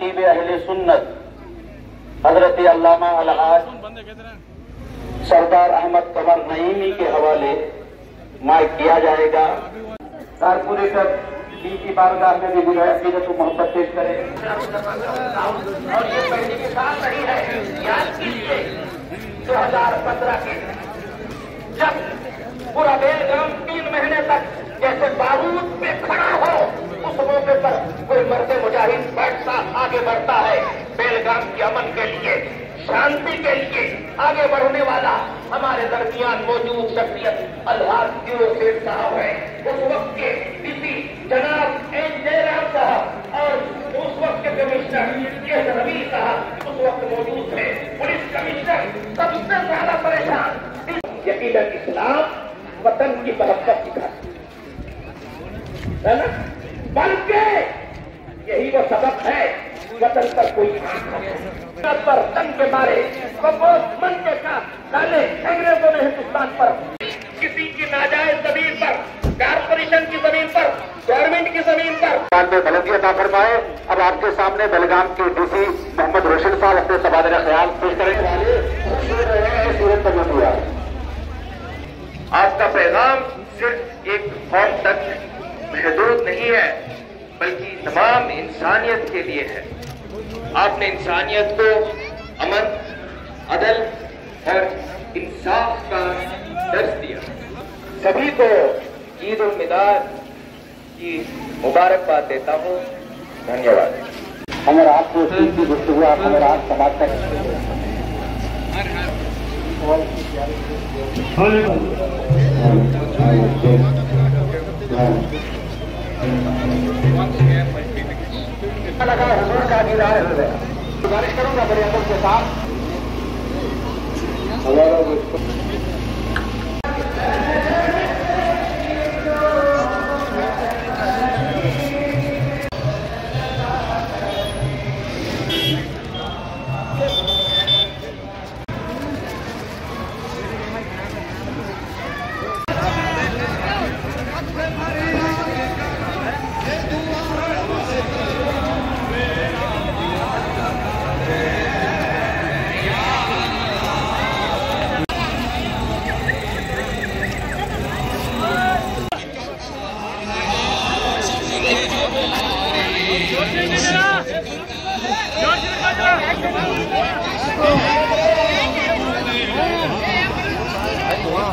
खतीब अहले सुन्नत, हज़रत सरदार अहमद कमर नईमी के हवाले माइक किया जाएगा। कारपोरेटर डी की बारगाह में भी जो है अकीदत मोहब्बत पेश करें। और ये पहली की साल नहीं है, याद कीजिए, दो हज़ार पंद्रह के। जब पूरा बेलगाम तीन महीने तक जैसे बारूद पे खड़ा हो उस मौके पर कोई मर्द मुजाहिद बैठता आगे बढ़ता है। बेलगाम के अमन के लिए, शांति के लिए आगे बढ़ने वाला हमारे दरमियान मौजूद शख्सियत अल्लाह सेठ साहब है। उस वक्त के डीसी जनाब एन जयराम साहब और उस वक्त के कमिश्नर एस रवि साहब उस वक्त मौजूद थे। पुलिस कमिश्नर सबसे ज़्यादा परेशान। यकीन इस्लाम वतन की मोहब्बत सिखाती है ना? बल्कि यही वो सबक है वतन पर कोई पर तन के मारे मन के का डाले अंग्रेज़ों ने हिंदुस्तान पर। किसी की नाजायज ज़मीन पर कारपोरेशन की ज़मीन पर गवर्नमेंट की ज़मीन पर। में बलंदी अता फरमाए अब आपके सामने बेलगाम के डीसी मोहम्मद रोशन साहब अपने तबादला ख्याल पेश करेंगे। वाले सूरत तक आपका पैगाम सिर्फ़ एक कौम तक महदूद नहीं है बल्कि तमाम इंसानियत के लिए है। आपने इंसानियत को अमन अदल और इंसाफ का दर्ज दिया। सभी को ईद उल मिलाद की मुबारकबाद देता हूँ। धन्यवाद। अगर आपको चीज़ की गुफ्तु आप अगर आप समाज तक लगा हजूर का दीदार हो गया गुजारिश करूँगा के साथ हमारा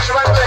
Benjamin